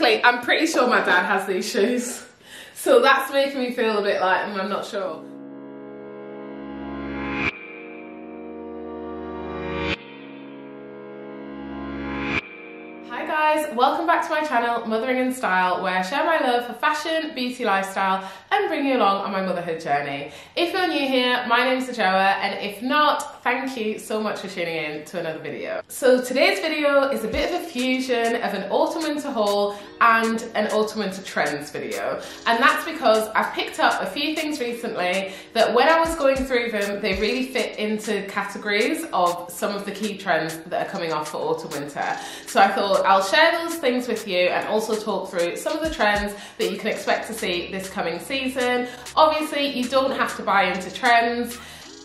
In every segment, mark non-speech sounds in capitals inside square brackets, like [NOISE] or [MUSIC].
basically, I'm pretty sure my dad has these shoes. So that's making me feel a bit like, mm, I'm not sure. Welcome back to my channel, Mothering in Style, where I share my love for fashion, beauty, lifestyle, and bring you along on my motherhood journey. If you're new here, my name's Ajoa, and if not, thank you so much for tuning in to another video. So today's video is a bit of a fusion of an autumn winter haul and an autumn winter trends video. And that's because I've picked up a few things recently that when I was going through them, they really fit into categories of some of the key trends that are coming off for autumn winter. So I thought I'll share things with you and also talk through some of the trends that you can expect to see this coming season. Obviously, you don't have to buy into trends.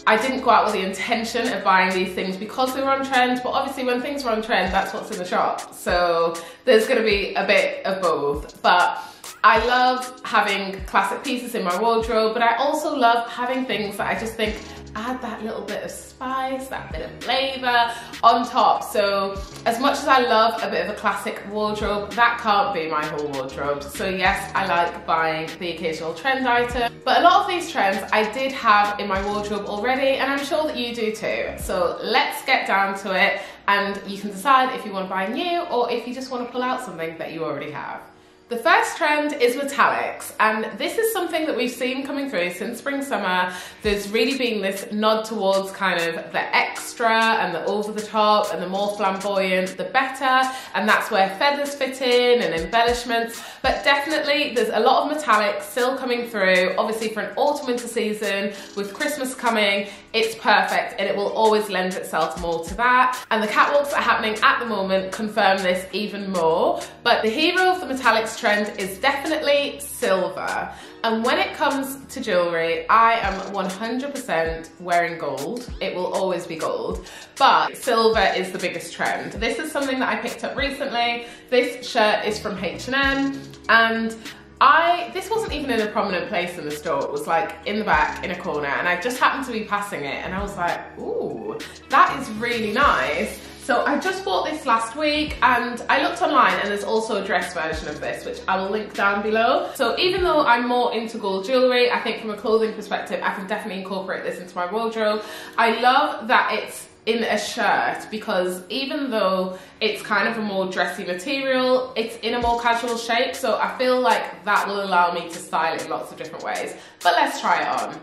I didn't go out with the intention of buying these things because they were on trend, but obviously when things are on trend, that's what's in the shop. So there's gonna be a bit of both. But I love having classic pieces in my wardrobe, but I also love having things that I just think add that little bit of spice, that bit of flavor on top. So as much as I love a bit of a classic wardrobe, that can't be my whole wardrobe. So yes, I like buying the occasional trend item, but a lot of these trends I did have in my wardrobe already, and I'm sure that you do too. So let's get down to it, and you can decide if you want to buy new or if you just want to pull out something that you already have. The first trend is metallics, and this is something that we've seen coming through since spring summer. There's really been this nod towards kind of the extra and the over the top and the more flamboyant, the better, and that's where feathers fit in and embellishments. But definitely, there's a lot of metallics still coming through. Obviously, for an autumn winter season with Christmas coming, it's perfect and it will always lend itself more to that. And the catwalks that are happening at the moment confirm this even more. But the hero of the metallics trend is definitely silver. And when it comes to jewelry, I am 100% wearing gold. It will always be gold, but silver is the biggest trend. This is something that I picked up recently. This shirt is from H&M and I, this wasn't even in a prominent place in the store. It was like in the back, in a corner, and I just happened to be passing it and I was like, ooh, that is really nice. So I just bought this last week and I looked online and there's also a dress version of this, which I will link down below. So even though I'm more into gold jewelry, I think from a clothing perspective, I can definitely incorporate this into my wardrobe. I love that it's in a shirt because even though it's kind of a more dressy material, it's in a more casual shape. So I feel like that will allow me to style it in lots of different ways. But let's try it on.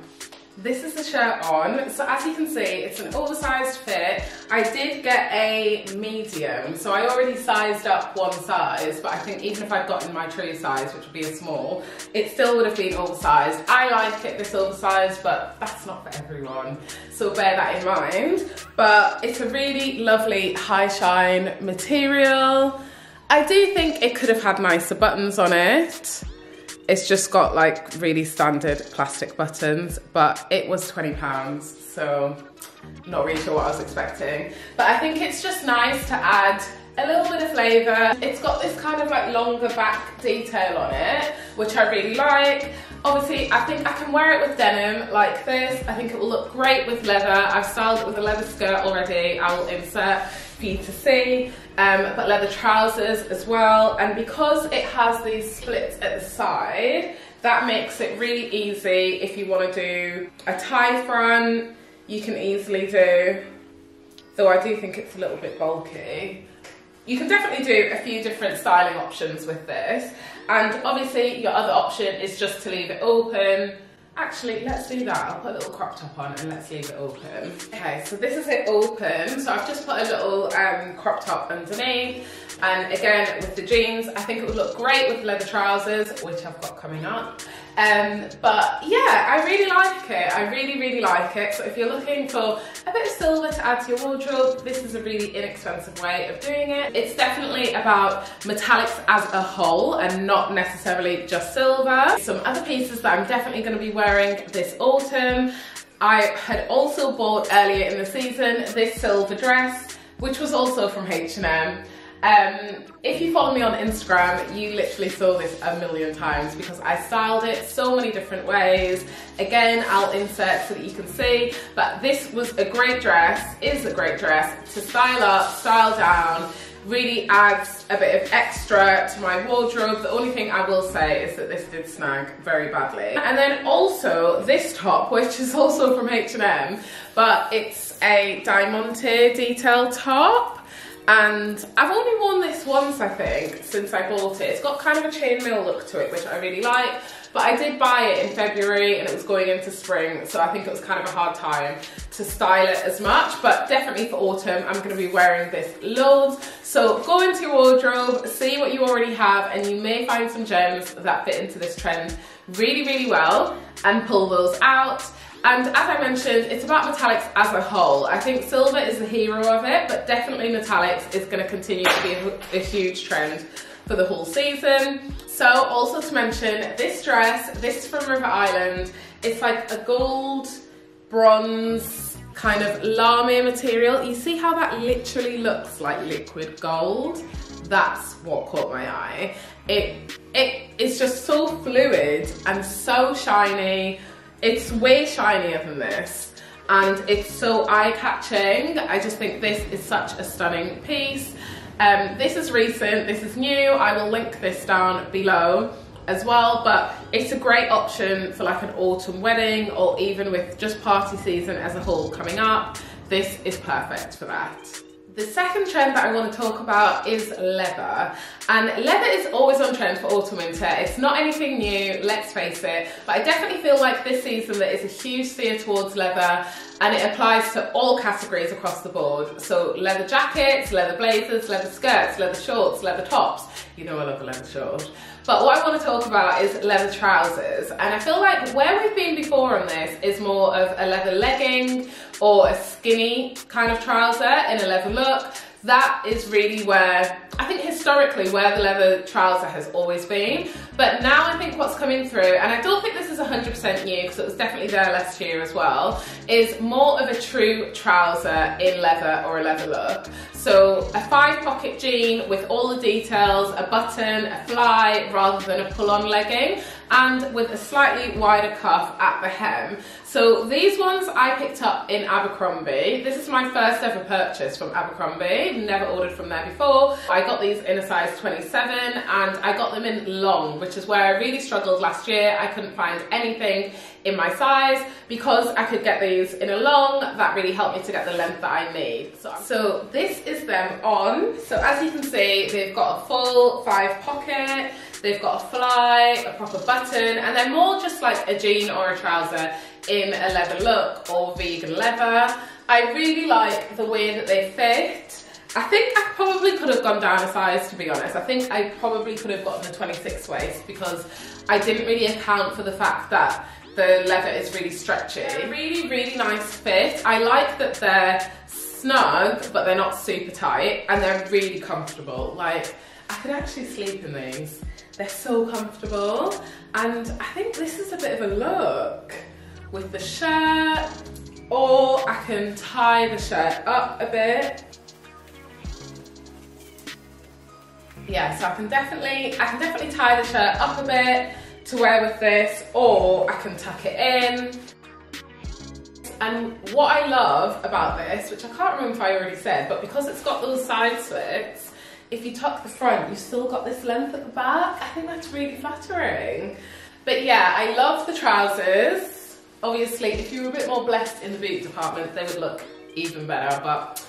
This is the shirt on. So as you can see, it's an oversized fit. I did get a medium, so I already sized up one size, but I think even if I'd gotten my true size, which would be a small, it still would have been oversized. I like it this oversized, but that's not for everyone. So bear that in mind. But it's a really lovely high shine material. I do think it could have had nicer buttons on it. It's just got like really standard plastic buttons, but it was 20 pounds, so not really sure what I was expecting. But I think it's just nice to add a little bit of flavour. It's got this kind of like longer back detail on it, which I really like. Obviously, I think I can wear it with denim like this. I think it will look great with leather. I've styled it with a leather skirt already. I will insert for you to see, um, but leather trousers as well. And because it has these splits at the side, that makes it really easy if you want to do a tie front, you can easily do, though I do think it's a little bit bulky. You can definitely do a few different styling options with this. And obviously your other option is just to leave it open Actually, let's do that. I'll put a little crop top on and let's leave it open. Okay, so this is it open. So I've just put a little um, crop top underneath. And again, with the jeans, I think it would look great with leather trousers, which I've got coming up. Um, but yeah, I really like it. I really, really like it. So if you're looking for a bit of silver to add to your wardrobe, this is a really inexpensive way of doing it. It's definitely about metallics as a whole and not necessarily just silver. Some other pieces that I'm definitely gonna be wearing this autumn. I had also bought earlier in the season this silver dress, which was also from H&M. Um, if you follow me on Instagram, you literally saw this a million times because I styled it so many different ways. Again, I'll insert so that you can see, but this was a great dress, is a great dress to style up, style down, really adds a bit of extra to my wardrobe. The only thing I will say is that this did snag very badly. And then also this top, which is also from H&M, but it's a diamante detail top and I've only worn this once I think since I bought it. It's got kind of a chainmail look to it which I really like but I did buy it in February and it was going into spring so I think it was kind of a hard time to style it as much but definitely for autumn I'm going to be wearing this loads so go into your wardrobe see what you already have and you may find some gems that fit into this trend really really well and pull those out and as I mentioned, it's about metallics as a whole. I think silver is the hero of it, but definitely metallics is gonna continue to be a, a huge trend for the whole season. So also to mention, this dress, this is from River Island. It's like a gold, bronze, kind of lame material. You see how that literally looks like liquid gold? That's what caught my eye. It, it is just so fluid and so shiny it's way shinier than this and it's so eye-catching. I just think this is such a stunning piece. Um, this is recent, this is new. I will link this down below as well, but it's a great option for like an autumn wedding or even with just party season as a whole coming up. This is perfect for that. The second trend that I want to talk about is leather. And leather is always on trend for autumn winter. It's not anything new, let's face it. But I definitely feel like this season there is a huge steer towards leather and it applies to all categories across the board. So leather jackets, leather blazers, leather skirts, leather shorts, leather tops. You know I love a leather short. But what I want to talk about is leather trousers. And I feel like where we've been before on this is more of a leather legging or a skinny kind of trouser in a leather look that is really where, I think historically where the leather trouser has always been. But now I think what's coming through, and I don't think this is 100% new because it was definitely there last year as well, is more of a true trouser in leather or a leather look. So a five pocket jean with all the details, a button, a fly, rather than a pull on legging and with a slightly wider cuff at the hem. So these ones I picked up in Abercrombie. This is my first ever purchase from Abercrombie, never ordered from there before. I got these in a size 27 and I got them in long, which is where I really struggled last year. I couldn't find anything in my size because I could get these in a long that really helped me to get the length that I need so, so this is them on so as you can see they've got a full five pocket They've got a fly, a proper button, and they're more just like a jean or a trouser in a leather look or vegan leather. I really like the way that they fit. I think I probably could have gone down a size to be honest. I think I probably could have gotten a 26 waist because I didn't really account for the fact that the leather is really stretchy. Really, really nice fit. I like that they're snug, but they're not super tight and they're really comfortable. Like, I could actually sleep in these. They're so comfortable. And I think this is a bit of a look with the shirt or I can tie the shirt up a bit. Yeah, so I can definitely, I can definitely tie the shirt up a bit to wear with this or I can tuck it in. And what I love about this, which I can't remember if I already said, but because it's got those side slits, if you tuck the front, you've still got this length at the back. I think that's really flattering. But yeah, I love the trousers. Obviously, if you were a bit more blessed in the boot department, they would look even better, but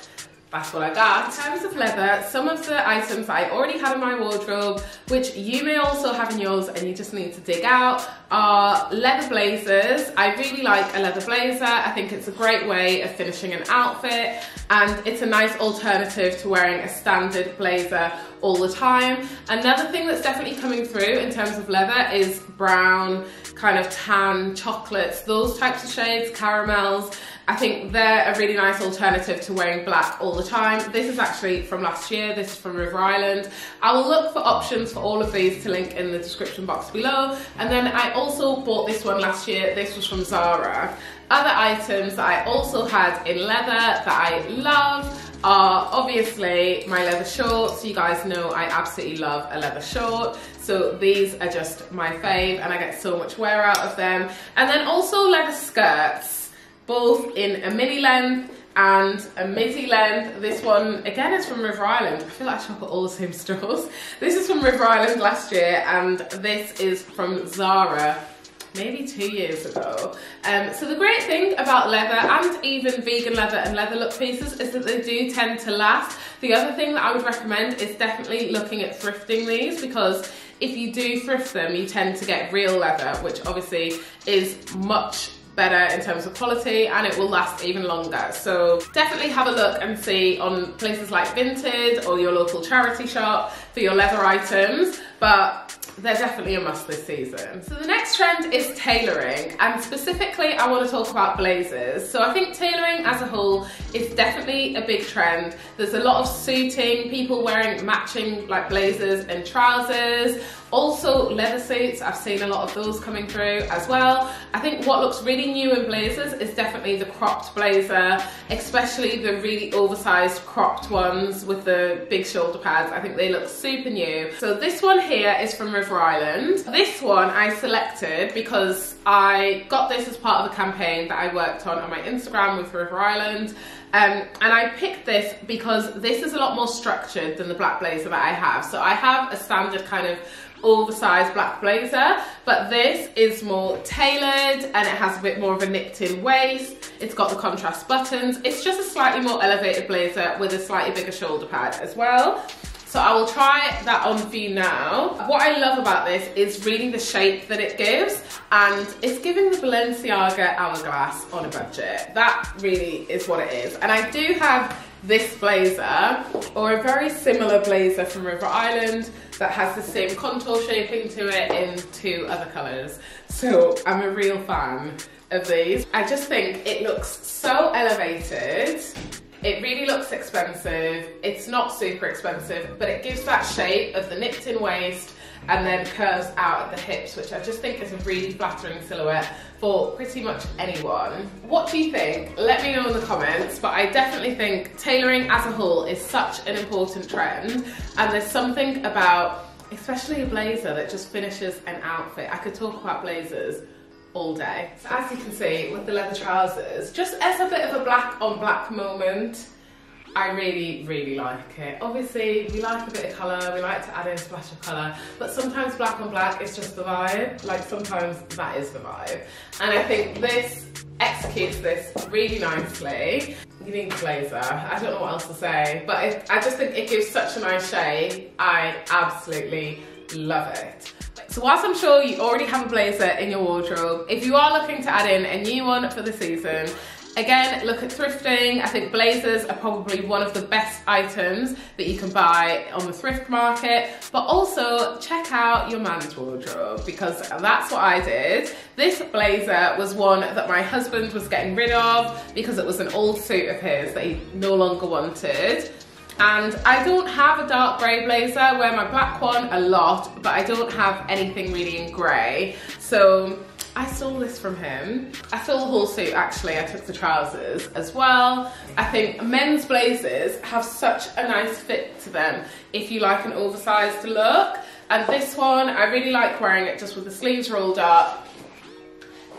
that's what I got. In terms of leather, some of the items I already had in my wardrobe, which you may also have in yours and you just need to dig out, are leather blazers. I really like a leather blazer. I think it's a great way of finishing an outfit and it's a nice alternative to wearing a standard blazer all the time. Another thing that's definitely coming through in terms of leather is brown, kind of tan, chocolates, those types of shades, caramels. I think they're a really nice alternative to wearing black all the time. This is actually from last year, this is from River Island. I will look for options for all of these to link in the description box below. And then I also bought this one last year, this was from Zara. Other items that I also had in leather that I love are obviously my leather shorts. You guys know I absolutely love a leather short. So these are just my fave and I get so much wear out of them. And then also leather skirts both in a mini length, and a midi length. This one, again, is from River Island. I feel like I shop at all the same stores. [LAUGHS] This is from River Island last year, and this is from Zara maybe two years ago. Um, so the great thing about leather and even vegan leather and leather look pieces is that they do tend to last. The other thing that I would recommend is definitely looking at thrifting these because if you do thrift them, you tend to get real leather, which obviously is much better in terms of quality and it will last even longer. So definitely have a look and see on places like Vinted or your local charity shop for your leather items, but they're definitely a must this season. So the next trend is tailoring and specifically I want to talk about blazers. So I think tailoring as a whole is definitely a big trend. There's a lot of suiting, people wearing matching like blazers and trousers also leather suits, I've seen a lot of those coming through as well. I think what looks really new in blazers is definitely the cropped blazer, especially the really oversized cropped ones with the big shoulder pads. I think they look super new. So this one here is from River Island. This one I selected because I got this as part of a campaign that I worked on on my Instagram with River Island. Um, and I picked this because this is a lot more structured than the black blazer that I have. So I have a standard kind of oversized black blazer, but this is more tailored and it has a bit more of a nipped in waist. It's got the contrast buttons. It's just a slightly more elevated blazer with a slightly bigger shoulder pad as well. So I will try that on for you now. What I love about this is really the shape that it gives and it's giving the Balenciaga hourglass on a budget. That really is what it is. And I do have this blazer or a very similar blazer from River Island that has the same contour shaping to it in two other colours. So I'm a real fan of these. I just think it looks so elevated. It really looks expensive. It's not super expensive, but it gives that shape of the nipped in waist and then curves out at the hips, which I just think is a really flattering silhouette for pretty much anyone. What do you think? Let me know in the comments, but I definitely think tailoring as a whole is such an important trend, and there's something about, especially a blazer that just finishes an outfit. I could talk about blazers all day. So as you can see with the leather trousers, just as a bit of a black on black moment, I really, really like it. Obviously, we like a bit of colour, we like to add in a splash of colour, but sometimes black on black is just the vibe. Like sometimes that is the vibe. And I think this executes this really nicely. You need blazer. I don't know what else to say, but it, I just think it gives such a nice shade. I absolutely love it. So whilst I'm sure you already have a blazer in your wardrobe, if you are looking to add in a new one for the season, Again, look at thrifting. I think blazers are probably one of the best items that you can buy on the thrift market, but also check out your man's wardrobe because that's what I did. This blazer was one that my husband was getting rid of because it was an old suit of his that he no longer wanted. And I don't have a dark grey blazer, I wear my black one a lot, but I don't have anything really in grey. So I stole this from him. I stole the whole suit actually, I took the trousers as well. I think men's blazers have such a nice fit to them if you like an oversized look. And this one, I really like wearing it just with the sleeves rolled up.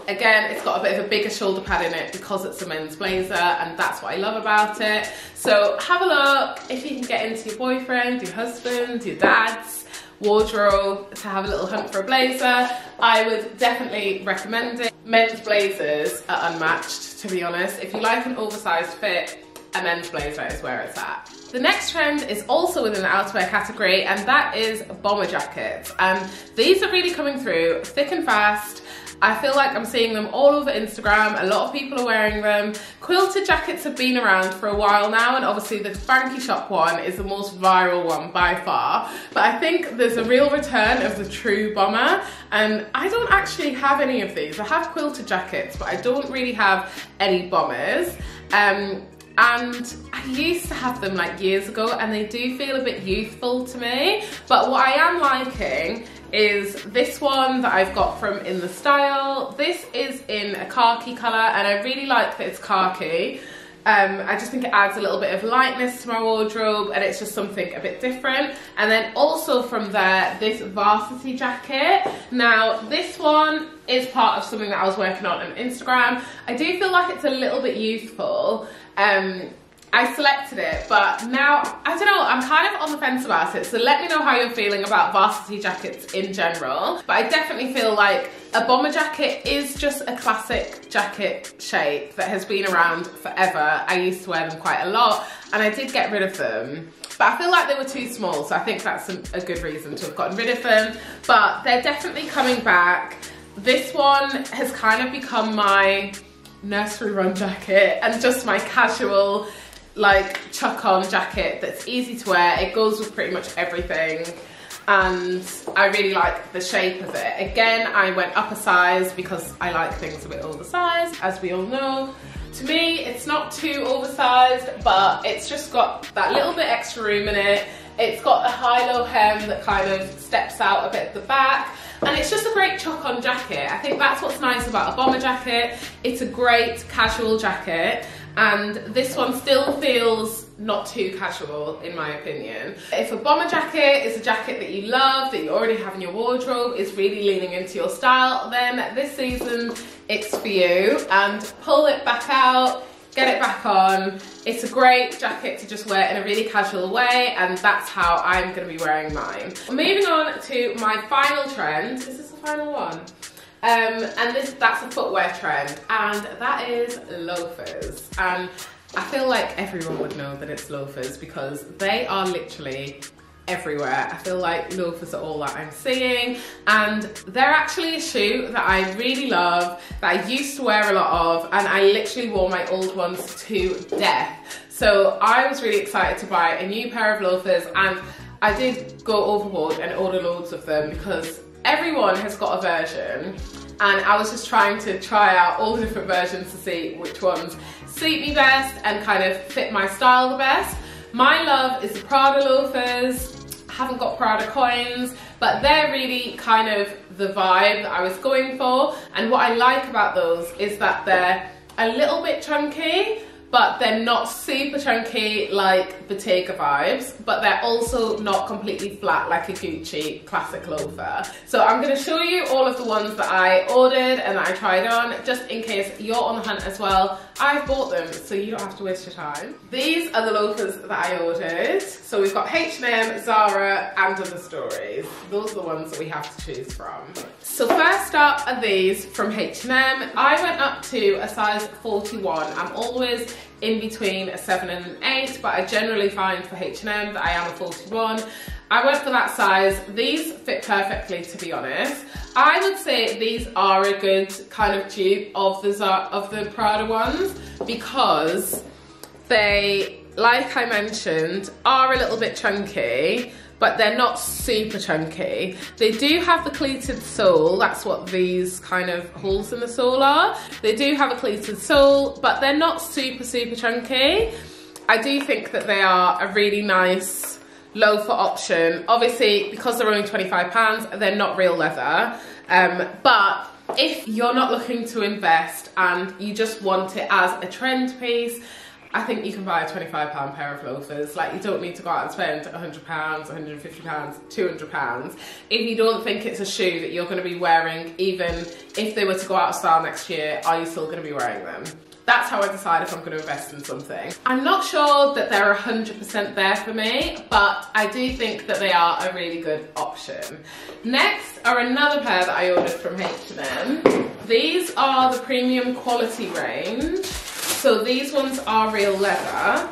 Again, it's got a bit of a bigger shoulder pad in it because it's a men's blazer and that's what I love about it. So have a look if you can get into your boyfriend, your husband, your dad's wardrobe to have a little hunt for a blazer, I would definitely recommend it. Men's blazers are unmatched, to be honest. If you like an oversized fit, a men's blazer is where it's at. The next trend is also within the outerwear category and that is bomber jackets. And these are really coming through thick and fast. I feel like I'm seeing them all over Instagram. A lot of people are wearing them. Quilted jackets have been around for a while now and obviously the Frankie Shop one is the most viral one by far. But I think there's a real return of the true bomber and I don't actually have any of these. I have quilted jackets but I don't really have any bombers. Um, and I used to have them like years ago and they do feel a bit youthful to me but what I am liking is this one that I've got from In The Style. This is in a khaki colour and I really like that it's khaki. Um, I just think it adds a little bit of lightness to my wardrobe and it's just something a bit different. And then also from there, this varsity jacket. Now this one is part of something that I was working on on Instagram. I do feel like it's a little bit youthful Um, I selected it, but now, I don't know, I'm kind of on the fence about it. So let me know how you're feeling about varsity jackets in general. But I definitely feel like a bomber jacket is just a classic jacket shape that has been around forever. I used to wear them quite a lot and I did get rid of them. But I feel like they were too small, so I think that's a, good reason to have gotten rid of them. But they're definitely coming back. This one has kind of become my nursery run jacket and just my casual like chuck on jacket that's easy to wear. It goes with pretty much everything and I really like the shape of it. Again, I went up a size because I like things a bit oversized, as we all know. To me, it's not too oversized, but it's just got that little bit extra room in it. It's got a high-low hem that kind of steps out a bit at the back. And it's just a great chuck on jacket. I think that's what's nice about a bomber jacket. It's a great casual jacket and this one still feels not too casual in my opinion. If a bomber jacket is a jacket that you love, that you already have in your wardrobe, is really leaning into your style, then this season it's for you and pull it back out, get it back on. It's a great jacket to just wear in a really casual way and that's how I'm gonna be wearing mine. Moving on to my final trend, This is this the final one? Um, and this that's a footwear trend, and that is loafers. And I feel like everyone would know that it's loafers because they are literally everywhere. I feel like loafers are all that I'm seeing and they're actually a shoe that I really love, that I used to wear a lot of and I literally wore my old ones to death. So I was really excited to buy a new pair of loafers and I did go overboard and order loads of them because everyone has got a version and I was just trying to try out all the different versions to see which ones suit me best and kind of fit my style the best. My love is the Prada loafers. I haven't got Prada coins, but they're really kind of the vibe that I was going for. And what I like about those is that they're a little bit chunky, but they're not super chunky like Bottega vibes, but they're also not completely flat like a Gucci classic loafer. So I'm gonna show you all of the ones that I ordered and that I tried on, just in case you're on the hunt as well. I've bought them, so you don't have to waste your time. These are the loafers that I ordered. So we've got H&M, Zara, and Other Stories. Those are the ones that we have to choose from. So first up are these from H&M. I went up to a size 41. I'm always in between a 7 and an 8, but I generally find for H&M that I am a 41. I went for that size. These fit perfectly, to be honest. I would say these are a good kind of dupe of the, of the Prada ones because they, like I mentioned, are a little bit chunky but they're not super chunky. They do have the cleated sole, that's what these kind of holes in the sole are. They do have a cleated sole, but they're not super, super chunky. I do think that they are a really nice loafer option. Obviously, because they're only 25 pounds, they're not real leather. Um, but if you're not looking to invest and you just want it as a trend piece, I think you can buy a £25 pair of loafers. Like you don't need to go out and spend £100, £150, £200 if you don't think it's a shoe that you're going to be wearing even if they were to go out of style next year, are you still going to be wearing them? That's how I decide if I'm going to invest in something. I'm not sure that they're 100% there for me, but I do think that they are a really good option. Next are another pair that I ordered from H&M. These are the premium quality range. So these ones are real leather.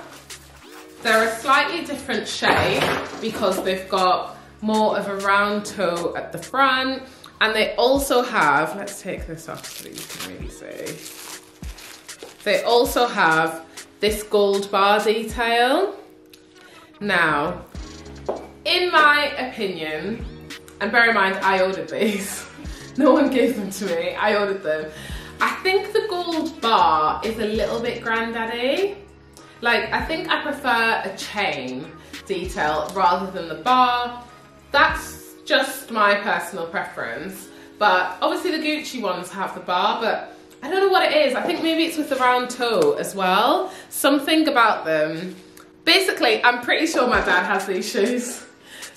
They're a slightly different shape because they've got more of a round toe at the front and they also have, let's take this off so you can really see. They also have this gold bar detail. Now, in my opinion, and bear in mind I ordered these, [LAUGHS] no one gave them to me, I ordered them. I think the gold bar is a little bit granddaddy. Like, I think I prefer a chain detail rather than the bar. That's just my personal preference. But obviously the Gucci ones have the bar, but I don't know what it is. I think maybe it's with the round toe as well. Something about them. Basically, I'm pretty sure my dad has these shoes. [LAUGHS]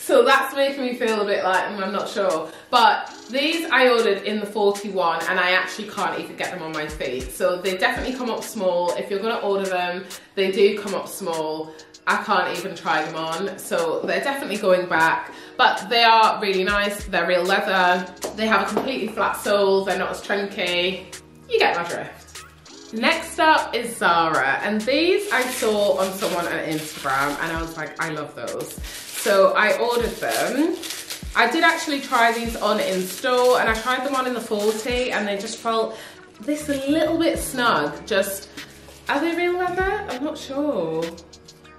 So that's making me feel a bit like, mm, I'm not sure. But these I ordered in the 41 and I actually can't even get them on my feet. So they definitely come up small. If you're gonna order them, they do come up small. I can't even try them on. So they're definitely going back, but they are really nice. They're real leather. They have a completely flat sole. They're not as chunky. You get my drift. Next up is Zara, and these I saw on someone on Instagram, and I was like, I love those. So I ordered them. I did actually try these on in store, and I tried them on in the 40, and they just felt this a little bit snug. Just, are they real leather? I'm not sure.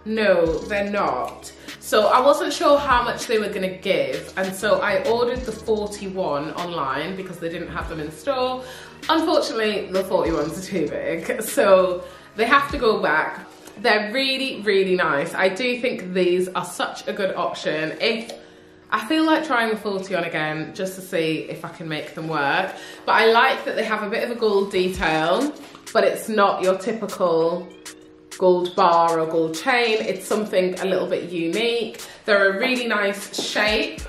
No, they're not. So I wasn't sure how much they were gonna give, and so I ordered the 41 online because they didn't have them in store. Unfortunately, the 41s are too big, [LAUGHS] so they have to go back. They're really, really nice. I do think these are such a good option. If I feel like trying the 40 on again just to see if I can make them work. But I like that they have a bit of a gold detail, but it's not your typical gold bar or gold chain. It's something a little bit unique. They're a really nice shape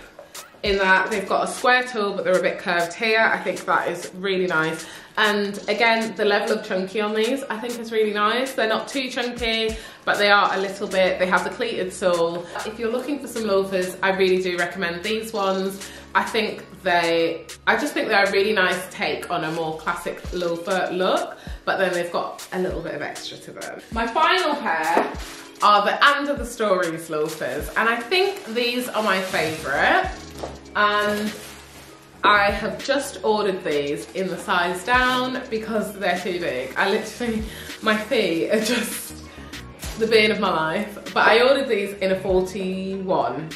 in that they've got a square toe but they're a bit curved here. I think that is really nice. And again, the level of chunky on these I think is really nice. They're not too chunky, but they are a little bit. They have the cleated sole. If you're looking for some loafers, I really do recommend these ones. I think they, I just think they're a really nice take on a more classic loafer look, but then they've got a little bit of extra to them. My final pair are the And Other Stories loafers, and I think these are my favorite and I have just ordered these in the size down because they're too big. I literally, my feet are just the bane of my life. But I ordered these in a 41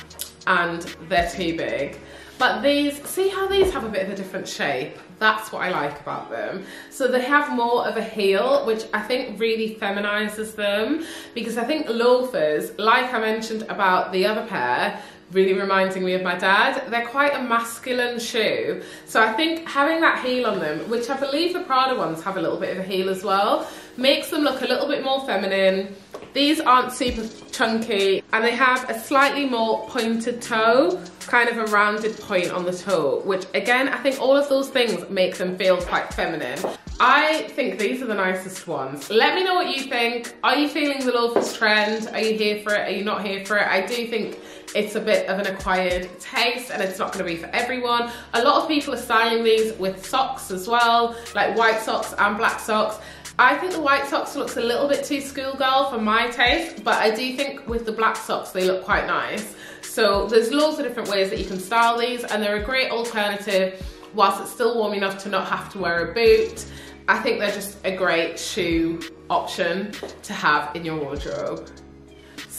and they're too big. But these, see how these have a bit of a different shape? That's what I like about them. So they have more of a heel, which I think really feminizes them because I think loafers, like I mentioned about the other pair, really reminding me of my dad. They're quite a masculine shoe. So I think having that heel on them, which I believe the Prada ones have a little bit of a heel as well, makes them look a little bit more feminine. These aren't super chunky and they have a slightly more pointed toe, kind of a rounded point on the toe, which again, I think all of those things make them feel quite feminine. I think these are the nicest ones. Let me know what you think. Are you feeling the loafers trend? Are you here for it? Are you not here for it? I do think it's a bit of an acquired taste and it's not gonna be for everyone. A lot of people are styling these with socks as well, like white socks and black socks. I think the white socks looks a little bit too schoolgirl for my taste, but I do think with the black socks, they look quite nice. So there's loads of different ways that you can style these and they're a great alternative whilst it's still warm enough to not have to wear a boot. I think they're just a great shoe option to have in your wardrobe.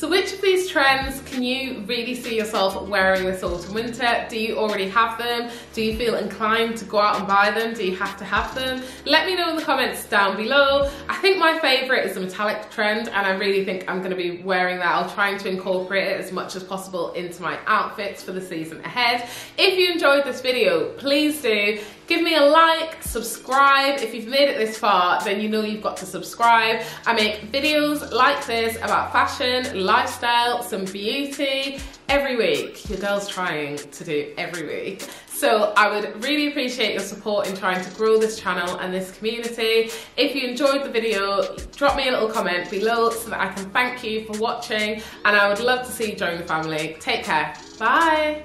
So which of these trends can you really see yourself wearing this autumn winter? Do you already have them? Do you feel inclined to go out and buy them? Do you have to have them? Let me know in the comments down below. I think my favorite is the metallic trend and I really think I'm gonna be wearing that. I'll try to incorporate it as much as possible into my outfits for the season ahead. If you enjoyed this video, please do Give me a like, subscribe. If you've made it this far, then you know you've got to subscribe. I make videos like this about fashion, lifestyle, some beauty, every week. Your girl's trying to do every week. So I would really appreciate your support in trying to grow this channel and this community. If you enjoyed the video, drop me a little comment below so that I can thank you for watching and I would love to see you join the family. Take care. Bye.